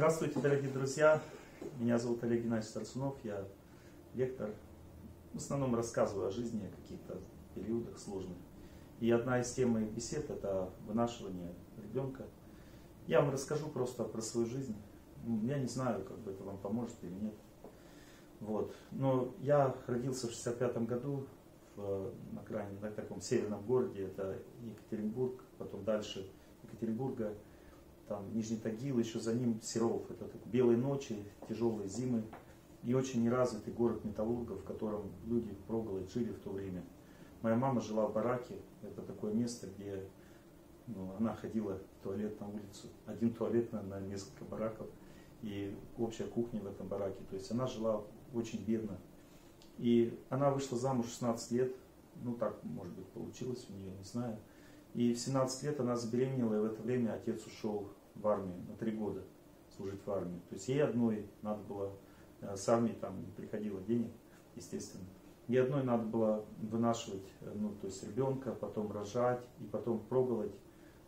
Здравствуйте, дорогие друзья! Меня зовут Олег Геннадьевич Тарцунов, я лектор. В основном рассказываю о жизни, о каких-то периодах сложных. И одна из тем моих бесед – это вынашивание ребенка. Я вам расскажу просто про свою жизнь. Я не знаю, как бы это вам поможет или нет. Вот. Но я родился в 65 году в, на крайнем, на таком северном городе, это Екатеринбург, потом дальше Екатеринбурга, там Нижний Тагил, еще за ним Серов. Это так, белые ночи, тяжелые зимы и очень неразвитый город металлургов, в котором люди проголодь жили в то время. Моя мама жила в бараке, это такое место, где ну, она ходила в туалет на улицу, один туалет на, на несколько бараков и общая кухня в этом бараке. То есть она жила очень бедно. И она вышла замуж в 16 лет, ну так, может быть, получилось у нее, не знаю. И в 17 лет она забеременела, и в это время отец ушел в армию на три года служить в армии. То есть ей одной надо было, э, с армии там не приходило денег, естественно. Ей одной надо было вынашивать, э, ну, то есть ребенка, потом рожать и потом пробовать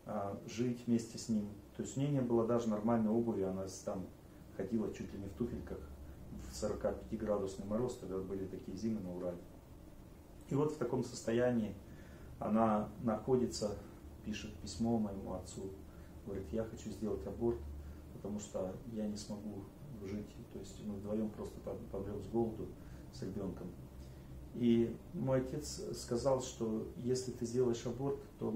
а, жить вместе с ним. То есть у нее не было даже нормальной обуви, она там ходила чуть ли не в туфельках в 45-градусный мороз, тогда были такие зимы на Урале. И вот в таком состоянии она находится, пишет письмо моему отцу, говорит, я хочу сделать аборт, потому что я не смогу жить, то есть мы вдвоем просто помрем с голоду с ребенком. И мой отец сказал, что если ты сделаешь аборт, то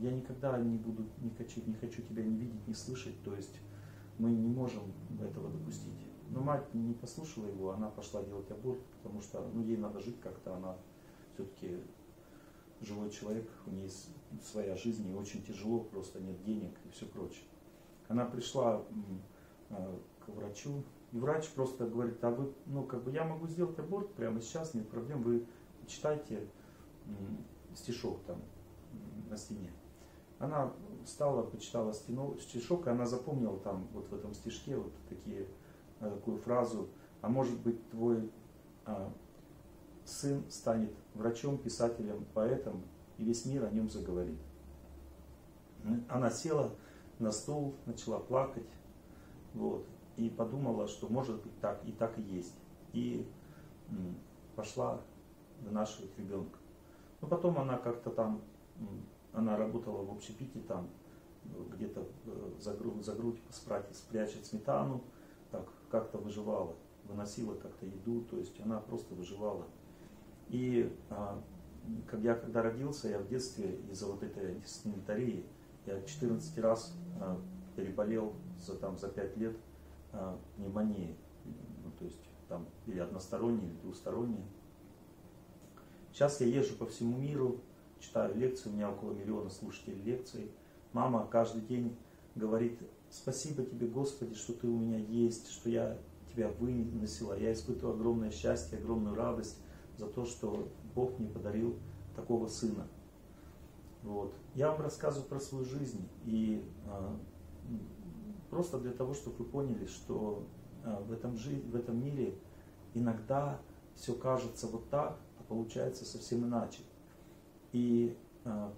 я никогда не буду, не хочу, не хочу тебя не видеть, не слышать, то есть мы не можем этого допустить. Но мать не послушала его, она пошла делать аборт, потому что ну, ей надо жить как-то, она все-таки живой человек, у нее есть своя жизнь, и очень тяжело, просто нет денег и все прочее. Она пришла э, к врачу, и врач просто говорит, а вы, ну, как бы я могу сделать аборт прямо сейчас, нет проблем, вы читайте стишок там на стене. Она встала, почитала стену, стишок, и она запомнила там вот в этом стишке вот такие, э, такую фразу, а может быть твой а, сын станет врачом, писателем, поэтом, и весь мир о нем заговорит. Она села на стул, начала плакать, вот, и подумала, что может быть так, и так и есть. И пошла вынашивать ребенка. Но потом она как-то там, она работала в общепите там, где-то э, за грудь, за грудь спрятать, спрячет сметану, так как-то выживала, выносила как-то еду, то есть она просто выживала. И а, как я когда родился, я в детстве из-за вот этой дисциплинарии, я 14 раз а, переболел за, там, за 5 лет а, пневмонией. Ну, то есть там или односторонние, или двусторонние. Сейчас я езжу по всему миру, читаю лекции, у меня около миллиона слушателей лекций. Мама каждый день говорит, спасибо тебе, Господи, что ты у меня есть, что я тебя выносила. Я испытываю огромное счастье, огромную радость за то, что Бог мне подарил такого сына. Вот. Я вам рассказываю про свою жизнь и а, просто для того, чтобы вы поняли, что а, в, этом жи- в этом мире иногда все кажется вот так, а получается совсем иначе. И а,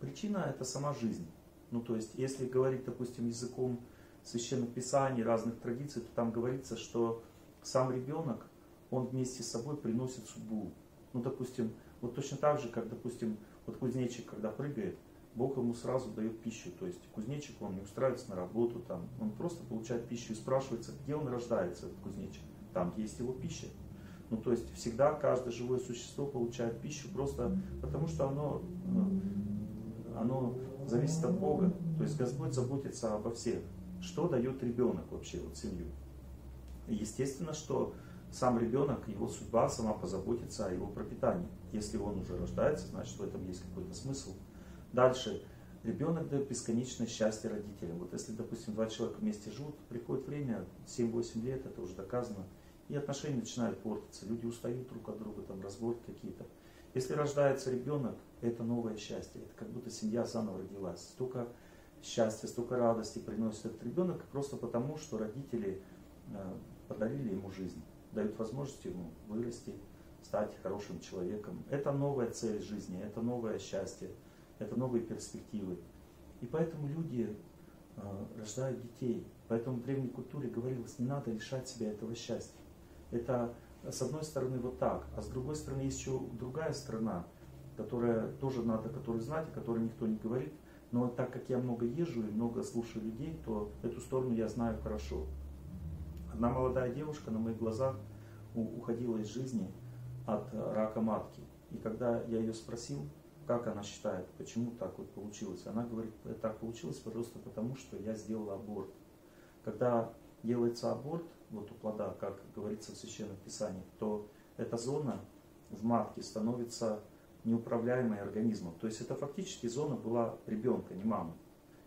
причина это сама жизнь. Ну то есть, если говорить, допустим, языком священных писаний, разных традиций, то там говорится, что сам ребенок он вместе с собой приносит судьбу. Ну, допустим, вот точно так же, как, допустим, вот кузнечик, когда прыгает, Бог ему сразу дает пищу. То есть кузнечик, он не устраивается на работу, там, он просто получает пищу и спрашивается, где он рождается, этот кузнечик. Там, есть его пища. Ну, то есть всегда каждое живое существо получает пищу просто потому, что оно, э, оно зависит от Бога. То есть Господь заботится обо всех. Что дает ребенок вообще, вот семью? Естественно, что сам ребенок, его судьба сама позаботится о его пропитании. Если он уже рождается, значит в этом есть какой-то смысл. Дальше. Ребенок дает бесконечное счастье родителям. Вот если, допустим, два человека вместе живут, приходит время, 7-8 лет, это уже доказано, и отношения начинают портиться, люди устают друг от друга, там разборки какие-то. Если рождается ребенок, это новое счастье, это как будто семья заново родилась. Столько счастья, столько радости приносит этот ребенок просто потому, что родители э, подарили ему жизнь дают возможность ему вырасти, стать хорошим человеком. Это новая цель жизни, это новое счастье, это новые перспективы. И поэтому люди э, рождают детей. Поэтому в древней культуре говорилось, не надо лишать себя этого счастья. Это с одной стороны вот так, а с другой стороны есть еще другая сторона, которая тоже надо, которую знать, о которой никто не говорит. Но так как я много езжу и много слушаю людей, то эту сторону я знаю хорошо. Одна молодая девушка на моих глазах уходила из жизни от рака матки. И когда я ее спросил, как она считает, почему так вот получилось, она говорит, так получилось просто потому, что я сделала аборт. Когда делается аборт, вот у плода, как говорится в Священном Писании, то эта зона в матке становится неуправляемой организмом. То есть это фактически зона была ребенка, не мамы.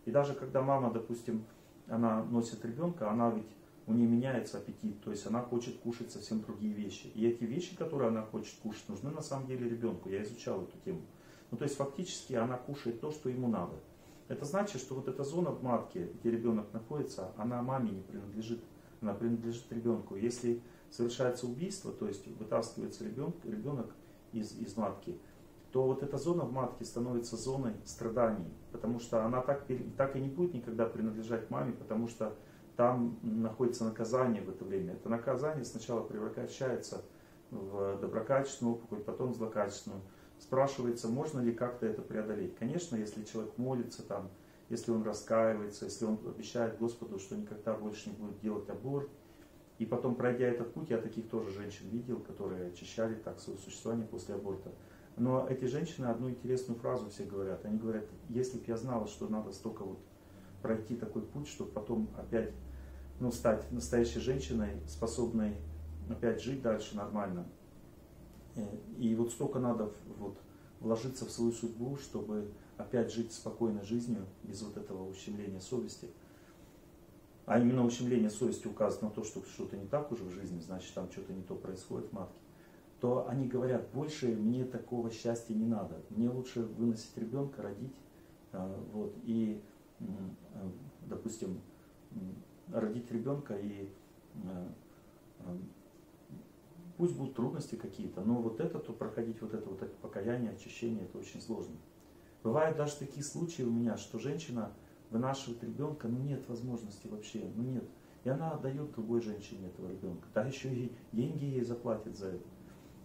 И даже когда мама, допустим, она носит ребенка, она ведь у нее меняется аппетит, то есть она хочет кушать совсем другие вещи. И эти вещи, которые она хочет кушать, нужны на самом деле ребенку. Я изучал эту тему. Ну, то есть фактически она кушает то, что ему надо. Это значит, что вот эта зона в матке, где ребенок находится, она маме не принадлежит, она принадлежит ребенку. Если совершается убийство, то есть вытаскивается ребенок, ребенок из, из матки, то вот эта зона в матке становится зоной страданий, потому что она так, так и не будет никогда принадлежать маме, потому что там находится наказание в это время. Это наказание сначала превращается в доброкачественную опухоль, потом в злокачественную. Спрашивается, можно ли как-то это преодолеть. Конечно, если человек молится, там, если он раскаивается, если он обещает Господу, что никогда больше не будет делать аборт, и потом, пройдя этот путь, я таких тоже женщин видел, которые очищали так свое существование после аборта. Но эти женщины одну интересную фразу все говорят. Они говорят, если бы я знала, что надо столько вот пройти такой путь, чтобы потом опять ну, стать настоящей женщиной, способной опять жить дальше нормально. Э, и вот столько надо вот, вложиться в свою судьбу, чтобы опять жить спокойной жизнью, без вот этого ущемления совести. А именно ущемление совести указывает на то, что что-то не так уже в жизни, значит там что-то не то происходит в матке. То они говорят, больше мне такого счастья не надо. Мне лучше выносить ребенка, родить. Э, вот, и, э, допустим, родить ребенка и э, э, пусть будут трудности какие-то, но вот это, то проходить вот это вот это покаяние, очищение, это очень сложно. Бывают даже такие случаи у меня, что женщина вынашивает ребенка, но нет возможности вообще, ну нет. И она отдает другой женщине этого ребенка. Да еще и деньги ей заплатит за это.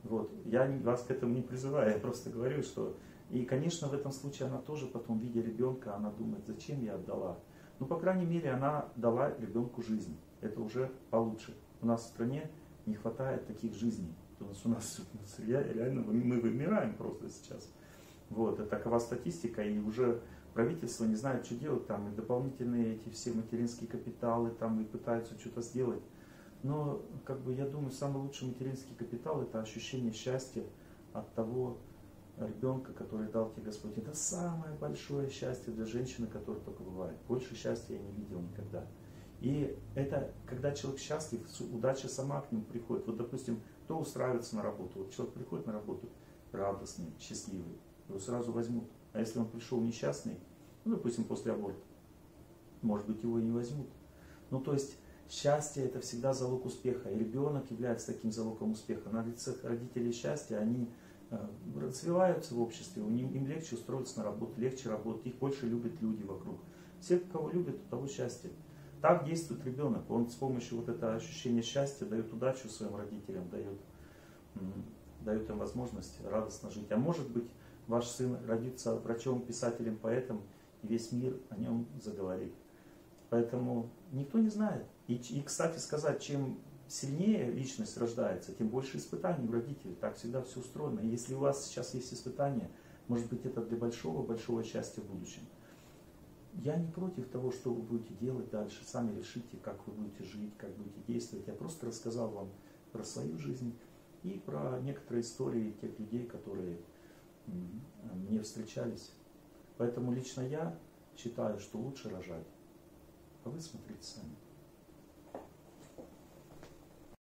Вот. Я вас к этому не призываю, я просто говорю, что... И, конечно, в этом случае она тоже потом, видя ребенка, она думает, зачем я отдала. Ну, по крайней мере, она дала ребенку жизнь. Это уже получше. У нас в стране не хватает таких жизней. У нас, у нас реально мы вымираем просто сейчас. Вот, это такова статистика, и уже правительство не знает, что делать там, и дополнительные эти все материнские капиталы там, и пытаются что-то сделать. Но, как бы, я думаю, самый лучший материнский капитал это ощущение счастья от того, ребенка, который дал тебе Господь. Это самое большое счастье для женщины, которое только бывает. Больше счастья я не видел никогда. И это, когда человек счастлив, удача сама к нему приходит. Вот, допустим, кто устраивается на работу? Вот человек приходит на работу радостный, счастливый, его сразу возьмут. А если он пришел несчастный, ну, допустим, после аборта, может быть, его и не возьмут. Ну, то есть, счастье это всегда залог успеха. И ребенок является таким залогом успеха. На лицах родителей счастья они развиваются в обществе, им легче устроиться на работу, легче работать, их больше любят люди вокруг. Все, кого любят, у того счастье. Так действует ребенок. Он с помощью вот этого ощущения счастья дает удачу своим родителям, дает, дает им возможность радостно жить. А может быть, ваш сын родится врачом, писателем, поэтом, и весь мир о нем заговорит. Поэтому никто не знает. И, и кстати сказать, чем сильнее личность рождается, тем больше испытаний у родителей. Так всегда все устроено. И если у вас сейчас есть испытания, может быть это для большого-большого счастья в будущем. Я не против того, что вы будете делать дальше. Сами решите, как вы будете жить, как будете действовать. Я просто рассказал вам про свою жизнь и про некоторые истории тех людей, которые мне встречались. Поэтому лично я считаю, что лучше рожать. А вы смотрите сами.